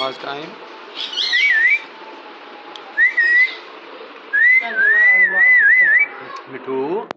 Last time. Me too.